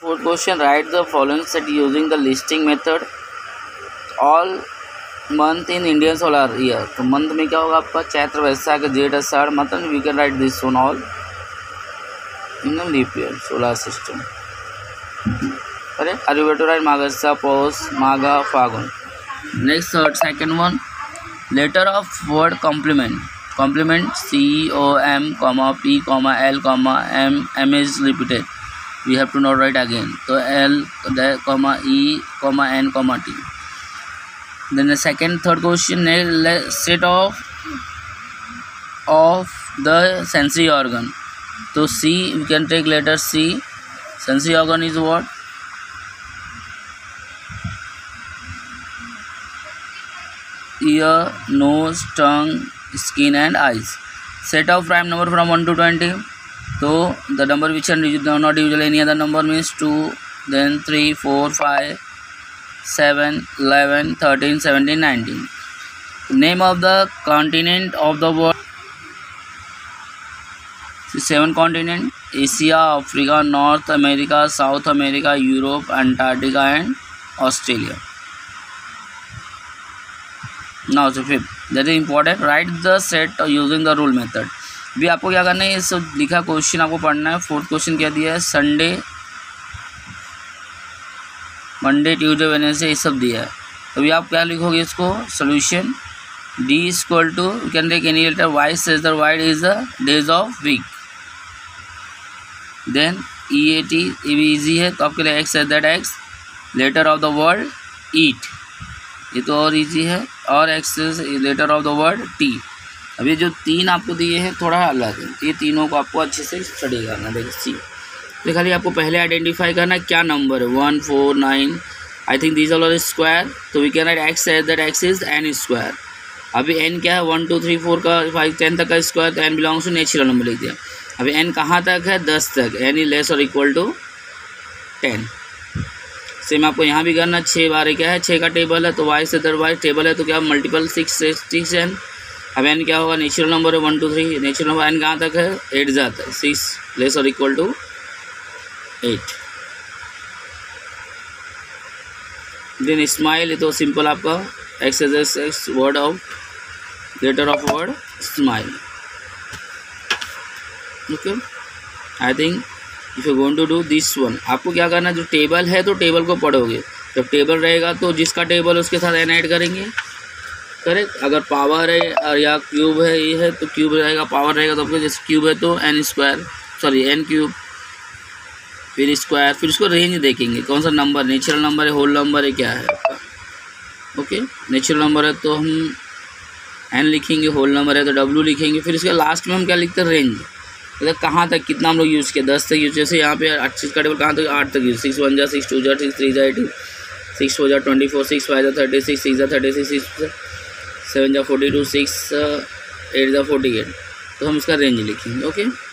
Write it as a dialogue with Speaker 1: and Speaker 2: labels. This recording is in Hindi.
Speaker 1: Fourth question write the following set using the listing method all month in Indian solar year तो मंथ में क्या होगा आपका चैत्र वैशाख जेठ अषाढ़ मतलब we can write this on all in leap year solar system अरे अरे you write मागसा Paush Magha Phagun next third second one letter of word complement complement C O M comma P comma L comma M M is repeated we have to not write again तो L comma E comma N comma T then second third question set of of the sensory organ e, तो see we can take letter C sensory organ is what ear nose tongue skin and eyes set of prime number from 1 to So the number which are not usually any other number means 2, then 3, 4, 5, 7, 11, 13, 17, 19. Name of the continent of the world. So, 7 continent: Asia, Africa, North America, South America, Europe, Antarctica and Australia. Now the fifth, that is important, write the set using the rule method. भी आपको क्या करना है ये सब लिखा क्वेश्चन आपको पढ़ना है फोर्थ क्वेश्चन क्या दिया है संडे मंडे ट्यूजडे वेनेसडे ये सब दिया है अभी आप क्या लिखोगे इसको solution D equal to you can take any letter vice is the wide is the days of week then E A T ये भी ईजी है तो आपके लिए X as that X letter of the word eat ये तो और ईजी है और X letter of the word tea अब ये जो तीन आपको दिए हैं थोड़ा अलग है तो ये तीनों को आपको अच्छे से स्टडी करना देखिए सी तो खाली आपको पहले आइडेंटिफाई करना क्या नंबर है one four nine I think these all are square तो we can X at that X is N square अभी एन क्या है वन टू थ्री फोर का फाइव टेन तक का स्क्वायर तो N belongs to natural number लिख दिया अभी एन कहाँ तक है दस तक एन इज लेस और इक्वल टू टेन सेम आपको यहाँ भी करना छः बारह क्या है छः का टेबल है तो वाई से दर वाई टेबल है तो क्या मल्टीपल सिक्स सिक्स एन अब एन क्या होगा नेचुरल नंबर है one two three natural number N कहाँ तक है एट जाता है सिक्स लेस और equal to eight then smile तो सिंपल आपका X as S X word of letter of word smile okay I think if you going to do this one आपको क्या करना है जो टेबल है तो टेबल को पढ़ोगे जब टेबल रहेगा तो जिसका टेबल उसके साथ एन ऐड करेंगे करेक्ट अगर पावर है और या क्यूब है ये है तो क्यूब रहेगा पावर रहेगा तो आपके जैसे क्यूब है तो N square sorry N cube फिर स्क्वायर फिर उसको रेंज देखेंगे कौन सा नंबर नेचुरल नंबर है होल नंबर है क्या है ओके नेचुरल नंबर है तो हम एन लिखेंगे होल नंबर है तो डब्ल्यू लिखेंगे फिर इसके लास्ट में हम क्या लिखते हैं रेंज मतलब कहाँ तक कितना हम लोग यूज़ किया दस तक यूज़ जैसे यहाँ पे चीज़ का टेबल कहाँ तक आठ तक यूज़ सिक्स वन जा सिक्स टू जा सिक्स थ्री जाए टू सिक्स फोर जा ट्वेंटी फोर सिक्स फाइव जा थर्टी सिक्स सिक्स जा थर्टी सिक्स सिक्स सेवन जा forty two six uh, eight जा फोर्टी एट तो हम इसका रेंज लिखेंगे ओके